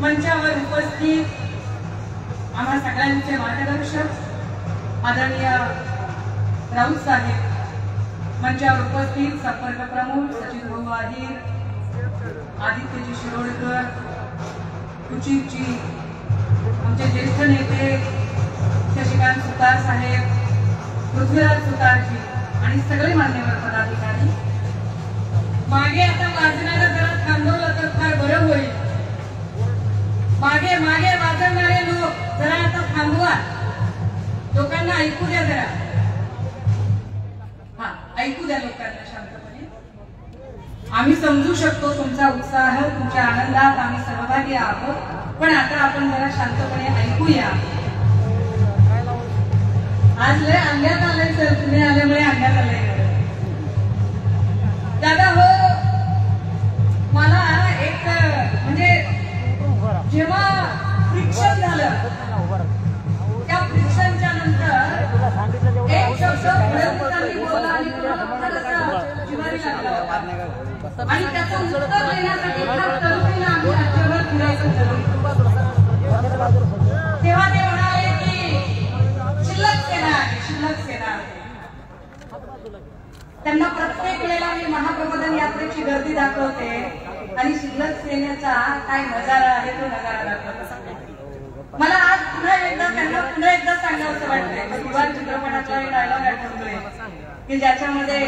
मंचावर उपस्थित आम्हा सगळ्यांचे मार्गदर्शक आदरणीय राऊत साहेब मंचावर उपस्थित संपर्क प्रमुख सचिन भाऊ आहिर आदित्यजी शिरोडकर कुचितजी आमचे ज्येष्ठ नेते शशिकांत सुतार साहेब पृथ्वीराज सुतारजी आणि सगळे मान्यवर पदाधिकारी. मागे आता वाचणारा थांबवलं तर फार बरं होईल. मागे मागे वाजवणारे लोक जरा आता थांबवा. लोकांना ऐकू द्या जरा. हा ऐकू द्या लोकांना शांतपणे. आम्ही समजू शकतो तुमचा उत्साह तुमच्या आनंदात आम्ही सहभागी आहोत पण आता आपण जरा शांतपणे ऐकूया. आज लय अंड्यात आलंय सर तुम्ही आल्यामुळे अंड्यात आलंय. जेव्हा फ्रिक्शन झालं त्या फ्रिक्शनच्या नंतर एक शब्द फडणवीसांनी बोलला आणि तुम्हाला लागला आणि त्याचं उत्तर देण्यासाठी फार तळमळीनं आम्ही राज्यभर फिरायचं ठरवलं. तेव्हा ते म्हणाले की शिल्लक सेना आहे शिल्लक सेना आहे. त्यांना प्रत्येक वेळेला मी महाप्रबोधन यात्रेची गर्दी दाखवते. आणि शिल्लक सेनेचा काय नजारा आहे तो नजारा दाखवते मला आज पुन्हा एकदा त्यांना पुन्हा एकदा सांगावं असं वाटतंय. दिवाळ चित्रपटाचा एक डायलॉग आठवतोय की ज्याच्यामध्ये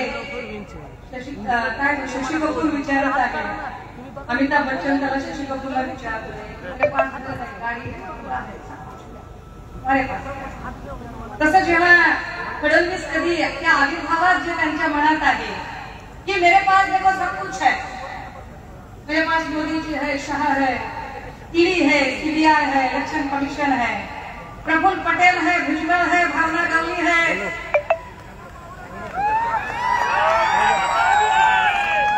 काय शशी कपूर विचारत आहे. अमिताभ बच्चन त्याला शशी कपूरला विचारतोय. गाडी अरे तसं जेव्हा फडणवीस कधी त्या आविर्भावात जे त्यांच्या मनात आहे की मेरे पास देखो सब कुछ है. मेरे पास मोदी जी है शाह है ईडी है, सीबीआई है इलेक्शन कमीशन है। प्रफुल पटेल है, भुजबल है, भावना गांधी है।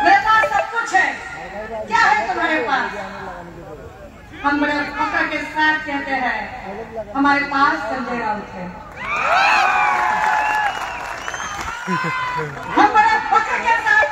मेरे पास सब कुछ है। क्या है तुम्हारे पास? हम बड़े फख्र के साथ कहते हैं, हमारे पास संजय राउत है। हम बड़े फख्र के साथ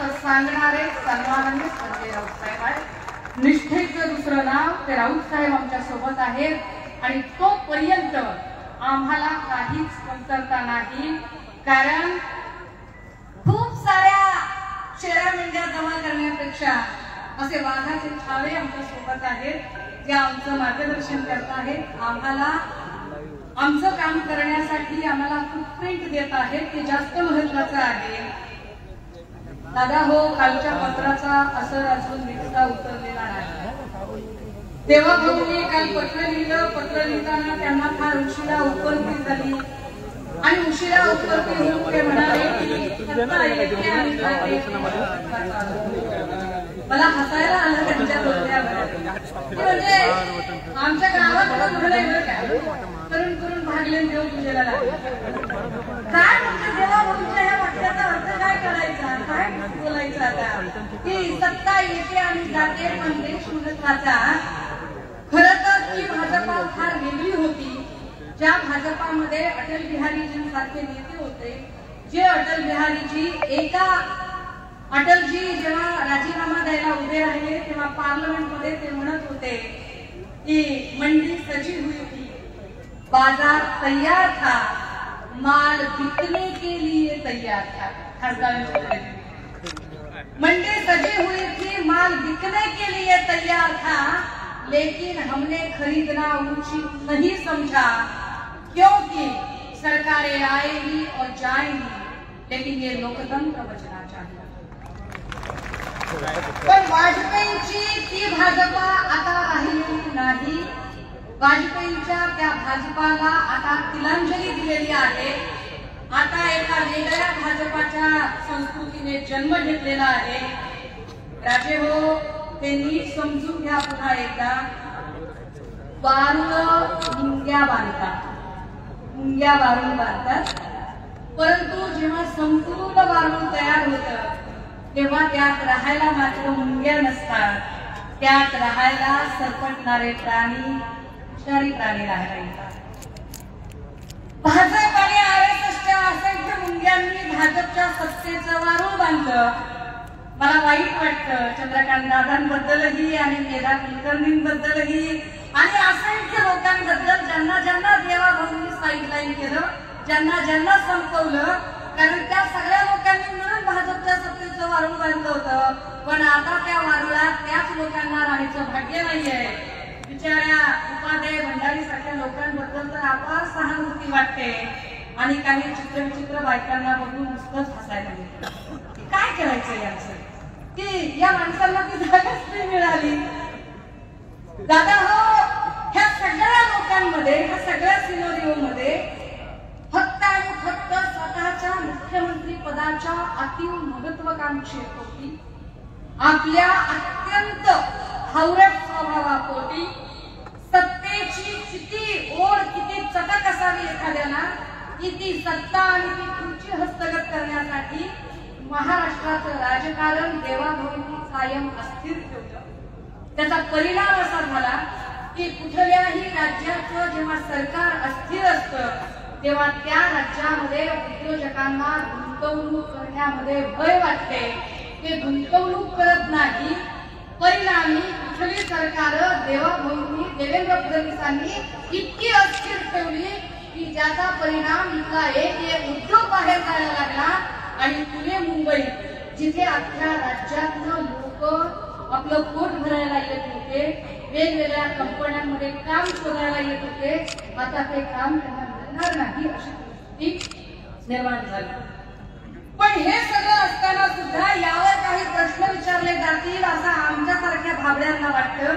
असं सांगणारे सर्वानंद संजय राऊत साहेब आहेत. निष्ठेचं दुसरं नाव ते राऊत साहेब आमच्यासोबत आहेत. आणि तोपर्यंत आम्हाला काहीच कमतरता नाही. कारण खूप साऱ्या शेरा मेंढ्या जमा करण्यापेक्षा असे वाघाचे छावे आमच्यासोबत आहेत. जे आमचं मार्गदर्शन करत आहेत. आम्हाला आमचं काम करण्यासाठी आम्हाला फुटप्रिंट देत आहेत. ते जास्त महत्वाचं आहे. दादा हो कालच्या पत्राचा असर अजून रिक्षा उतरलेला नाही. तेव्हा भाऊनी काल पत्र लिहिलं पत्र लिहिताना त्यांना फार उशिरा उपलब्धी झाली. आणि उशिरा उपलब्धी होऊन ते म्हणाले मला हसायला आलं त्यांच्या म्हणजे आमच्या गावात पण म्हणाले बरं का? करून करून भागले देव पूजेला काय म्हणजे देवा भाऊच्या काय करायचा काय बोलायचं आता? की सत्ता येते आणि जाते पण देश महत्त्वाचा खर तर ती भाजपा फार वेगळी होती. ज्या भाजपामध्ये अटल बिहारीजी सारखे नेते होते जे अटल बिहारीजी एका अटलजी जेव्हा राजीनामा द्यायला उभे राहिले तेव्हा पार्लमेंटमध्ये ते म्हणत होते की मंडी सजी हुई थी. बाजार तयार था. माल विकने के लिए तयार था. मंडी सजी हुई थी, माल बिकने के लिए तैयार था, लेकिन हमने खरीदना उचित नहीं समझा, क्योंकि सरकारें आएँगी और जाएँगी, लेकिन ये लोकतंत्र बचना चाहिए। पण वाजपेयींची ती भाजपा आता राहिलेली नाही। वाजपेयींच्या त्या भाजपाला आता तिलांजली दिलेली आहे आता एका वेगळ्या भाजपाच्या संस्कृतीने जन्म घेतलेला आहे. राजे हो ते नीट समजून घ्या पुन्हा एकदा. वारुळ मुंग्या बांधतात. मुंग्या बारून बांधतात. परंतु जेव्हा संपूर्ण वारुळ तयार होतं तेव्हा त्यात राहायला मात्र मुंग्या नसतात. त्यात राहायला सरपटणारे प्राणी हुशारी प्राणी राहायला येतात. भाजप आणि आर एस एसच्या असंख्य मुंग्यांनी भाजपच्या सत्तेचं वारूळ बांधलं. मला वाईट वाटतं. चंद्रकांत दादांबद्दलही आणि मेधा कुलकर्णींबद्दलही आणि असंख्य लोकांबद्दल ज्यांना ज्यांना देवाभाऊंनी साईडलाईन केलं ज्यांना ज्यांना संपवलं कारण त्या सगळ्या लोकांनी मिळून भाजपच्या सत्तेचं वारूळ बांधलं होतं. पण आता त्या वारुळात त्याच लोकांना राहायचं भाग्य नाहीये. बिचाऱ्या उपाध्याय भंडारी सारख्या लोकांबद्दल तर आपण सहानुभूती वाटते. आणि काही चित्रविचित्र बायकांना बघून नुसतंच हसायला येतं काय करायचं याचं की या माणसांना ती जागाच नाही मिळाली. दादा हो ह्या सगळ्या लोकांमध्ये ह्या सगळ्या सिनोरिओ मध्ये फक्त आणि फक्त स्वतःच्या मुख्यमंत्री पदाच्या अति महत्वाकांक्षी होती. आपल्या अत्यंत हावरट स्वभावापोटी सत्तेची किती ओढ किती चटक असावी एखाद्याला की ती सत्ता आणि ती खुर्ची हस्तगत करण्यासाठी महाराष्ट्राचं राजकारण देवाभाऊंनी कायम अस्थिर ठेवलं त्याचा परिणाम असा झाला की कुठल्याही राज्याचं जेव्हा सरकार अस्थिर असतं तेव्हा त्या राज्यामध्ये उद्योजकांना गुंतवणूक करण्यामध्ये भय वाटते. ते गुंतवणूक करत नाही परिणामी कुठली सरकार देवाभाऊंनी देवेंद्र फडणवीसांनी इतकी अस्थिर ठेवली की ज्याचा परिणाम इथला एक एक उद्योग बाहेर जायला लागला आणि पुणे मुंबई जिथे अख्ख्या राज्यातनं लोक आपलं पोट भरायला येत होते वेगवेगळ्या कंपन्यांमध्ये काम शोधायला येत होते. आता ते काम त्यांना मिळणार नाही अशी परिस्थिती निर्माण झाली. पण हे सगळं असताना सुद्धा यावर काही प्रश्न विचारले जातील असं आमच्यासारख्या भाबड्यांना वाटतं.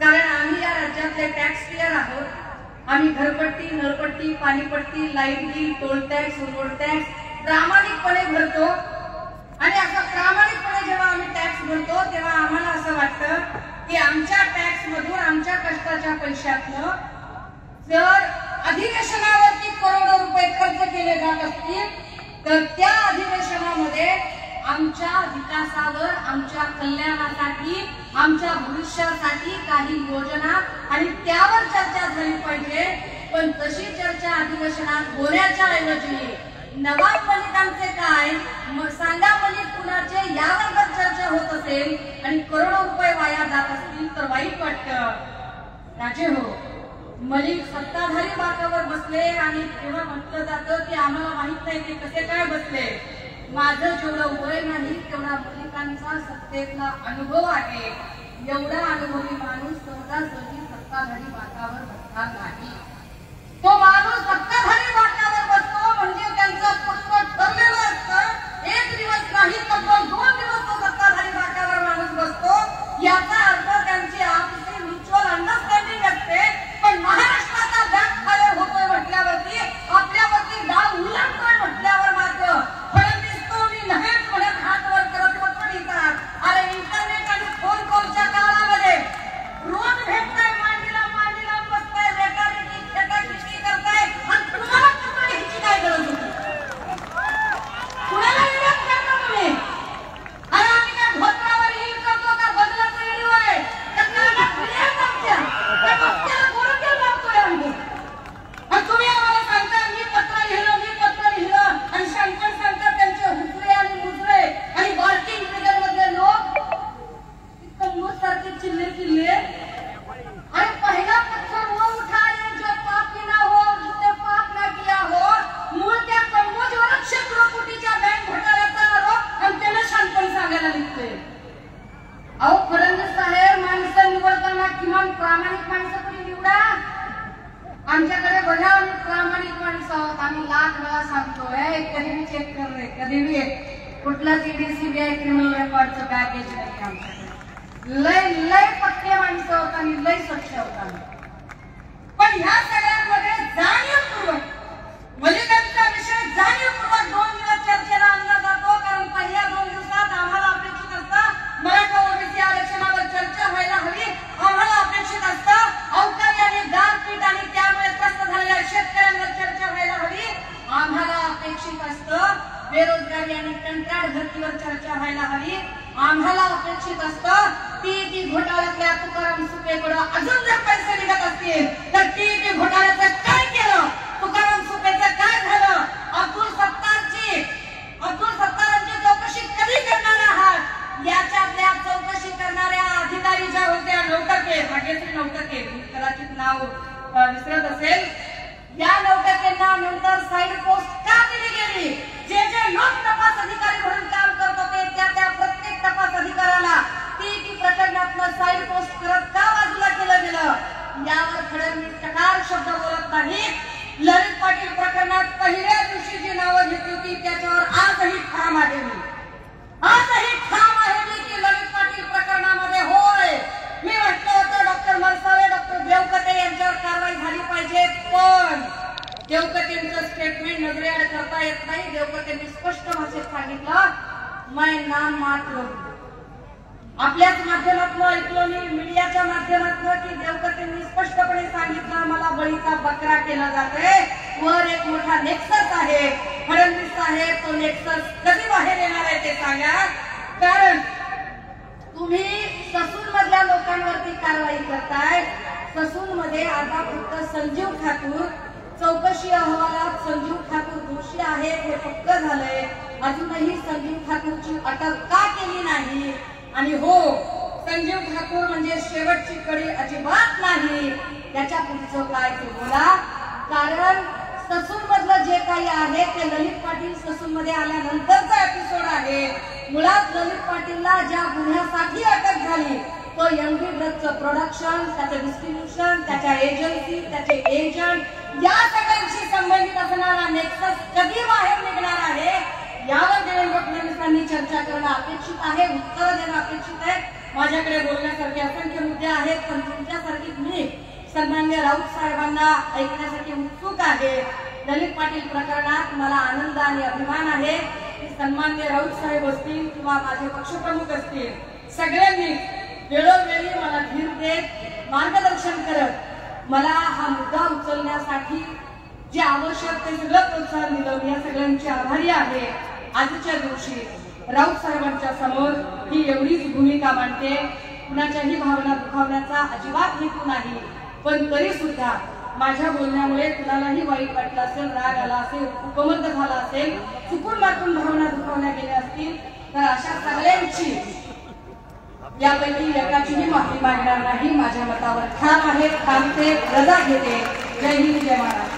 कारण आम्ही या राज्यातले टॅक्स पेयर आहोत. आम्ही घरपट्टी नळपट्टी पाणीपट्टी light bill toll tax road tax प्रामाणिकपणे भरतो. आणि असं प्रामाणिकपणे जेव्हा आम्ही टॅक्स भरतो तेव्हा आम्हाला असं वाटतं की आमच्या टॅक्स मधून आमच्या कष्टाच्या पैशातनं जर अधिवेशनावरती करोडो रुपये खर्च केले जात असतील तर त्या अधिवेशनामध्ये आमच्या विकासावर आमच्या कल्याणासाठी आमच्या भविष्यासाठी काही योजना आणि त्यावर चर्चा झाली पाहिजे. पण तशी चर्चा अधिवेशनात होण्याच्या ऐवजी नवाब मलिकांचे काय मग सांगा मलिक कुणाचे यावर जर चर्चा होत असेल आणि करोडो रुपये वाया जात असतील तर वाईट वाटत. राजे हो. मलिक सत्ताधारी बाकावर बसले आणि तेव्हा म्हटलं जातं की आम्हाला माहीत नाही ते कसे काय बसले. माझं जेवढं वय नाही तेवढा मलिकांचा सत्तेतला अनुभव आहे. एवढा अनुभवी माणूस सहजासहजी सत्ताधारी बाकावर बसणार नाही. तो माणूस सत्ताधारी प्रामाणिक माणसं तुम्ही निवडा. आमच्याकडे बघा आम्ही प्रामाणिक माणसं आहोत. आम्ही लाख वेळा सांगतोय कधी मी चेक कर रे कधी मी कुठलाच ईडीसीबीआय क्रिमिनल रेकॉर्डचं पॅकेज नाही आमच्याकडे. लय लय पक्के माणसं होत आणि लय स्वच्छ होत आम्ही पण ह्या सगळ्यांमध्ये जाणीवपूर्वक मलिकांचा विषय जाणीवपूर्वक दोन दिवस चर्चेला आणला जातो कारण पहिल्या दोन दिवसात आम्हाला अपेक्षित असतं मराठा ओबीसी आरक्षणावर चर्चा व्हायला हवी आम्हाला अपेक्षित असतं अवकाळी आणि गारपीट आणि त्यामुळे त्रस्त झालेल्या शेतकऱ्यांवर चर्चा व्हायला हवी आम्हाला अपेक्षित असतं बेरोजगारी आणि कंत्राट भरतीवर चर्चा व्हायला हवी आम्हाला अपेक्षित असतं. टीईटी घोटाळ्यातल्या तुकाराम सुपेकडं अजून जर पैसे निघत असतील तर टीईटी घोटाळ्याचं काय केलं? तुकाराम सुपेचं काय झालं? अब्दुल सत्तारची अब्दुल सत्तारांची चौकशी कधी करणार आहात? याच्यातल्या चौकशी करणाऱ्या अधिकारी ज्या होत्या नौटके भाग्यश्री नौटके कदाचित नाव विसरत असेल. या नौटकेंना नंतर साईड पोस्ट का दिली गेली जे जे लोक तपास अधिकारी म्हणून काम करत होते त्या त्या प्रत्येक तपास अधिकाऱ्याला ती ती प्रकरणातलं साईड पोस्ट करत का बाजूला केलं गेलं यावर फडणवीस चकार शब्द बोलत नाहीत ललित पाटील प्रकरणात पहिल्या दिवशी जी नावं घेतली होती त्याच्यावर आजही ठाम आहे मी आजही ठाम आहे मी की ललित पाटील प्रकरणामध्ये होय मी म्हटलं होतं डॉक्टर मरसावे डॉक्टर देवकते यांच्यावर कारवाई झाली पाहिजे पण देवकतेंचं स्टेटमेंट नजरेआड करता येत नाही देवकतेंनी स्पष्ट भाषेत सांगितलं मै नाम मात्र. आपल्याच माध्यमातून ऐकलो मी मीडियाच्या माध्यमातून की देवकतेंनी स्पष्टपणे सांगितलं मला बळीचा बकरा केला जाते वर एक मोठा नेक्सस आहे. फडणवीस साहेब तो नेक्सस कधी बाहेर येणार आहे ते सांगा. कारण तुम्ही ससून मधल्या लोकांवरती कारवाई करताय. ससून मध्ये आता फक्त संजीव ठाकूर चौकशी अहवालात संजीव ठाकूर दोषी आहेत हे पक्क झालंय. अजूनही संजीव ठाकूरची अटक का केली नाही? आणि हो संजीव ठाकूर म्हणजे शेवटची कडी अजिबात नाही. त्याच्या पुढचं काय ते बोला कारण ससून मधलं जे काही आहे ते ललित पाटील ससून मध्ये आल्यानंतरचा एपिसोड आहे. मुळात ललित पाटीलला ज्या गुन्ह्यासाठी अटक झाली तो एमबी ड्रगचं प्रोडक्शन त्याचं डिस्ट्रीब्युशन त्याच्या एजन्सी त्याचे एजंट या सगळ्यांशी संबंधित असणारा नेक्सस कधी बाहेर निघणार आहे? यावर देवेंद्र फडणवीसांनी चर्चा करणं अपेक्षित आहे उत्तर देणं अपेक्षित आहे. माझ्याकडे बोलण्यासारखे असंख्य मुद्दे आहेत पण तुमच्यासारखी मी सन्मान्य राऊत साहेबांना ऐकण्यासाठी उत्सुक आहे. दलित पाटील प्रकरणात मला आनंद आणि अभिमान आहे की सन्मान्य राऊत साहेब असतील किंवा माझे पक्षप्रमुख असतील. सगळ्यांनी वेळोवेळी मला धीर देत मार्गदर्शन करत मला हा मुद्दा उचलण्यासाठी जे आवश्यक ते सगळं प्रोत्साहन दिलं. मी या सगळ्यांची आभारी आहे. आजच्या दिवशी राऊत साहेबांच्या समोर ही एवढीच भूमिका मांडते. कुणाच्याही भावना दुखावण्याचा अजिबात हेतू नाही. पण तरी सुद्धा माझ्या बोलण्यामुळे कुणालाही वाईट वाटलं असेल राग आला असेल उपमंत झाला असेल चुकून मार्कून भावना दुखावल्या गेल्या असतील तर अशा सगळ्यांची यापैकी एकाचीही माफी मागणार नाही. माझ्या मतावर ठाम आहे थांबते रजा घेते. जय हिंद जय महाराज